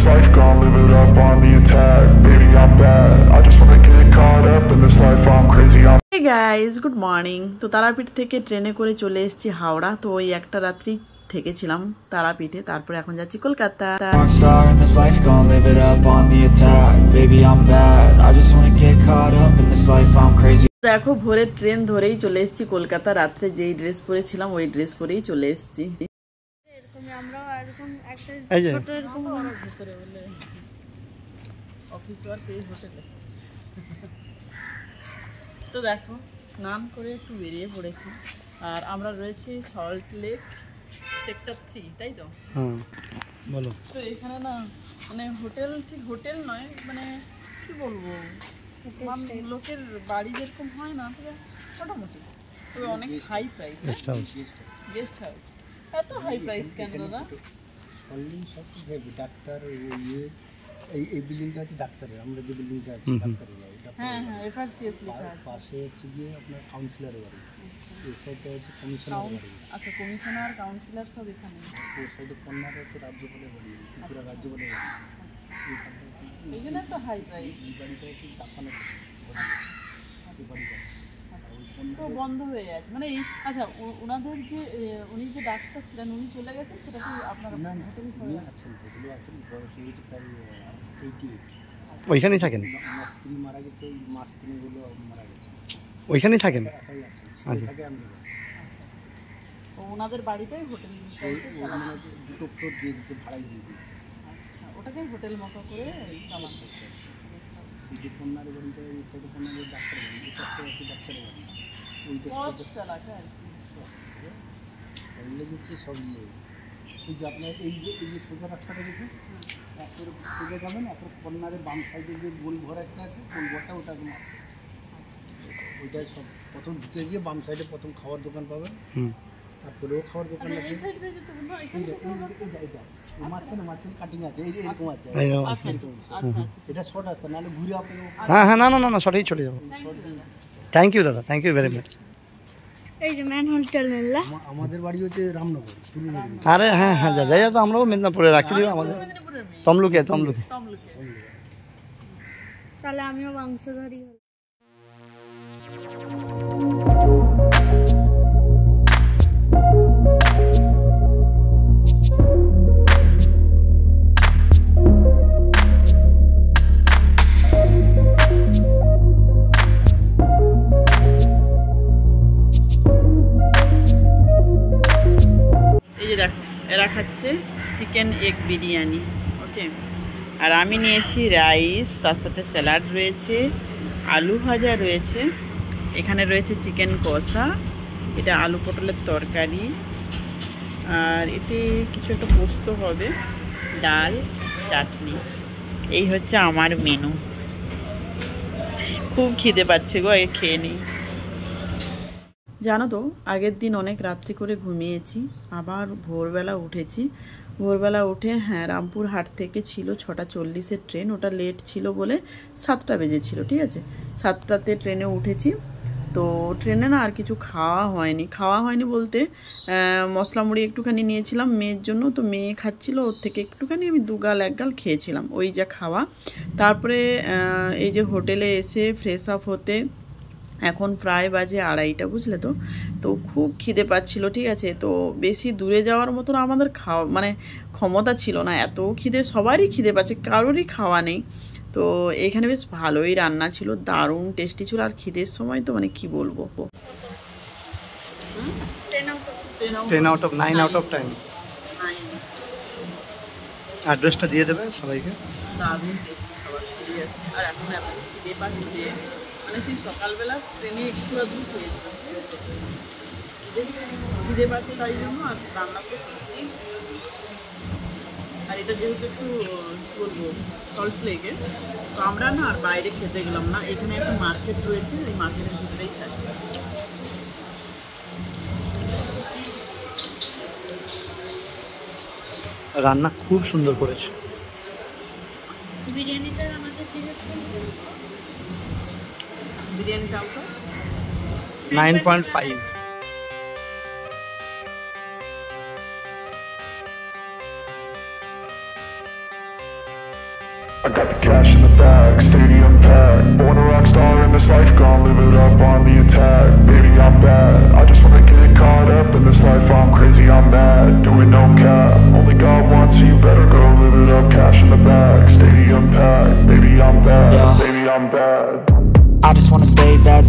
this life, gonna live it up on the attack. Baby, I'm bad. I just wanna get caught up in this life, I'm crazy, I'm guys good morning তো তারাপীঠ থেকে ট্রেনে করে চলে এসেছি হাওড়া তো ওই একটা রাত্রি থেকেছিলাম তারাপীঠে তারপরে এখন যাচ্ছি কলকাতা দেখো ভোরের ট্রেন ধরেই চলে এসেছি কলকাতা রাত্রে যেই ড্রেস পরেছিলাম ওই ড্রেস পরেই চলে এসেছি আমরাও এরকম একটা ছোট এরকম ভিতরে বলে অফিস ওয়ার্ক এই হোটেলে তো দেখো স্নান করে একটু বেরিয়ে পড়েছি। আর আমরা রয়েছি সল্ট লেক সেক্টর থ্রি তাই তো? বলো। তো এখানে না মানে হোটেল ঠিক হোটেল নয় মানে কি বলব? মান- লোকের বাড়ি যেরকম হয় না তবে মোটামুটি। তবে অনেক high price guest house guest house এত হাই প্রাইস কেন দাদা? সল্লি সব ডাক্তার ইয়ে এই এই বিল্ডিংটা হচ্ছে ডাক্তারের আমরা যে বিল্ডিংটা আছি ডাক্তারের বাড়ি। হ্যাঁ হ্যাঁ এফআরসিএস লেখা আছে। পাশে হচ্ছে গিয়ে আপনার কাউন্সিলরের বাড়ি। এই সাইডে হচ্ছে কমিশনার বাড়ি। আচ্ছা কমিশনার কাউন্সিলর সব এখানে। এই সাইডে কন্যার হচ্ছে রাজ্যপালের বাড়ি ত্রিপুরা রাজ্যপালের বাড়ি। জন্য তো হাই প্রাইস এই বাড়িটা হচ্ছে জাপানের বাড়ি। এই বাড়িটা। তো বন্ধ হয়ে গেছে। মানে এই আচ্ছা ওনাদের যে উনি যে ডাক্তার ছিলেন উনি চলে গেছেন? সেটা কি আপনার না না হোটেলে উনি আছেন হোটেলে আছেন বয়স হয়েছে প্রায় এইটি এইট ওইখানেই থাকেন? স্ত্রী মারা গেছে এই মাস তিনগুলো মারা গেছে। ওইখানেই থাকেন? একাই আছেন থাকে আমি তো ওনাদের বাড়িটাই হোটেল মানে দুটো ফ্লোর দিয়ে দিচ্ছে ভাড়াই দিয়ে দিচ্ছে। আচ্ছা ওটাকেই হোটেল মতো করে চালান সাইডে কন্যার বাড়ি ডাক্তার বাড়ি। হচ্ছে সব ইয়ে যে আপনার এই যে এই যে সোজা রাস্তাটা কর্নারে বাম সাইডে যে গোল ঘর একটা আছে গোল ঘরটা ওটা সব প্রথম গিয়ে বাম সাইডে প্রথম খাওয়ার দোকান পাবেন তারপরেও খাওয়ার দোকান মানে কাটিং আছে এই এরকম আছে আচ্ছা আচ্ছা আচ্ছা আচ্ছা এটা শর্ট রাস্তা নাহলে ঘুরে আপনাকে হ্যাঁ হ্যাঁ না না না সঠিক চলে যাব থ্যাংক ইউ দাদা থ্যাংক ইউ ভেরি মাচ এই যে ম্যান হোটেল মেলা আমা- আমাদের বাড়ি হচ্ছে রামনগর তুলুনগর আরে হ্যাঁ হ্যাঁ যা যাই তো আমরাও মেদিনীপুরে রাখি দিও আমাদের মেদিনীপুরের মেয়ে তমলুকে তমলুকে। তমলুকে। তাহলে আমিও বংশধরী এরা খাচ্ছে চিকেন এগ বিরিয়ানি ওকে আর আমি নিয়েছি রাইস, তার সাথে স্যালাড রয়েছে, আলু ভাজা রয়েছে, এখানে রয়েছে চিকেন কষা, এটা আলু পটলের তরকারি, আর এটি কিছু একটা পোস্ত হবে, ডাল, চাটনি, এই হচ্ছে আমার মেনু খুব খিদে পাচ্ছে গো, আগে খেয়ে নিই। জানো তো, আগের দিন অনেক রাত্রি করে ঘুমিয়েছি, আবার ভোরবেলা উঠেছি। ভোরবেলা উঠে হ্যাঁ রামপুর হাট থেকে ছিল ছটা চল্লিশের ট্রেন, ওটা লেট ছিল বলে সাতটা বেজেছিল, ঠিক আছে? সাতটাতে ট্রেনে উঠেছি। তো ট্রেনে না আর কিছু খাওয়া হয়নি। খাওয়া হয়নি বলতে মশলা মুড়ি একটুখানি নিয়েছিলাম মেয়ের জন্য, তো মেয়ে খাচ্ছিল, ওর থেকে একটুখানি আমি দুগাল এক গাল খেয়েছিলাম, ওই যা খাওয়া। তারপরে এই যে হোটেলে এসে ফ্রেশ আপ হতে এখন প্রায় বাজে আড়াইটা বুঝলে তো? তো খুব খিদে পাচ্ছিল ঠিক আছে? তো বেশি দূরে যাওয়ার মতন আমাদের খাওয়া মানে ক্ষমতা ছিল না। এত খিদে সবারই খিদে পাচ্ছে কারোরই খাওয়া নেই। তো এখানে বেশ ভালোই রান্না ছিল দারুণ টেস্টি ছিল। আর খিদের সময় তো মানে কি বলব? Out of nine. Out of time অ্যাড্রেসটা দিয়ে দেবে সবাইকে। দারুণ টেস্টি খাবার সিরিয়াস আর এখন এত খিদে পাচ্ছে। মানে সেই সকালবেলা ট্রেনে একটু আধটু খেয়েছিলাম। ঠিক আছে খিদে পাচ্ছে তাই জন্য আর রান্না করে সত্যি আর এটা যেহেতু একটু বলব সল্ট লেগে তো আমরা না আর বাইরে খেতে গেলাম না। এখানে একটা মার্কেট রয়েছে এই মার্কেটের ভিতরেই থাকি। রান্না খুব সুন্দর করেছে। বিরিয়ানিটা আমাদের জিজ্ঞেস করুন বিরিয়ানিটাও তো nine point five I got the cash in the bag, stadium packed. Born a rock star in this life, gonna live it up on the attack. Baby, I'm bad. I just wanna get caught up in this life. I'm crazy, I'm mad. Doing no cap. Only God wants you, better go live it up. Cash in the bag, stadium packed. Baby, I'm bad. Yeah. Baby,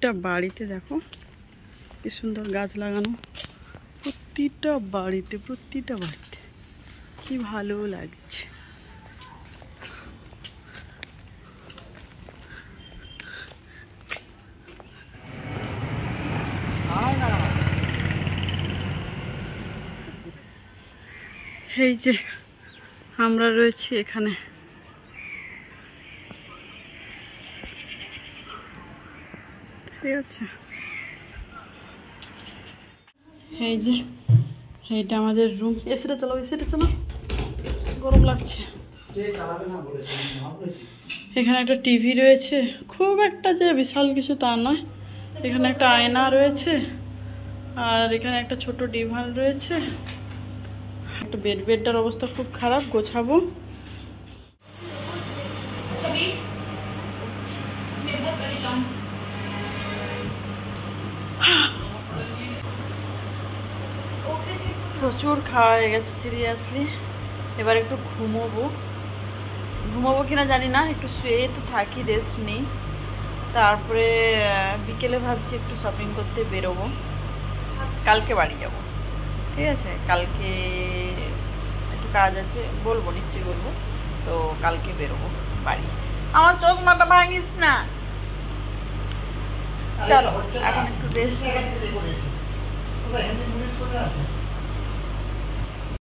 প্রতিটা বাড়িতে দেখো, কি সুন্দর গাছ লাগানো। প্রতিটা বাড়িতে প্রতিটা বাড়িতে, কি ভালো লাগছে। এই যে আমরা রয়েছি এখানে। আছে এই যে, এইটা আমাদের রুম এসিটা চালাও এসিটা চালাও গরম লাগছে। এখানে একটা টিভি রয়েছে। খুব একটা যে বিশাল কিছু তা নয়। এখানে একটা আয়না রয়েছে। আর এখানে একটা ছোট ডিভান রয়েছে। একটা বেড বেডটার অবস্থা খুব খারাপ, গোছাবো। প্রচুর খাওয়া হয়ে গেছে সিরিয়াসলি এবার একটু ঘুমোবো। ঘুমোবো কিনা জানি না একটু শুয়ে তো থাকি রেস্ট নেই। তারপরে বিকেলে ভাবছি একটু শপিং করতে বেরোবো। কালকে বাড়ি যাব। ঠিক আছে? কালকে একটু কাজ আছে বলব নিশ্চয়ই বলব। তো কালকে বেরোবো বাড়ি। আমার চশমাটা ভাঙিস না। চলো এখন একটু রেস্ট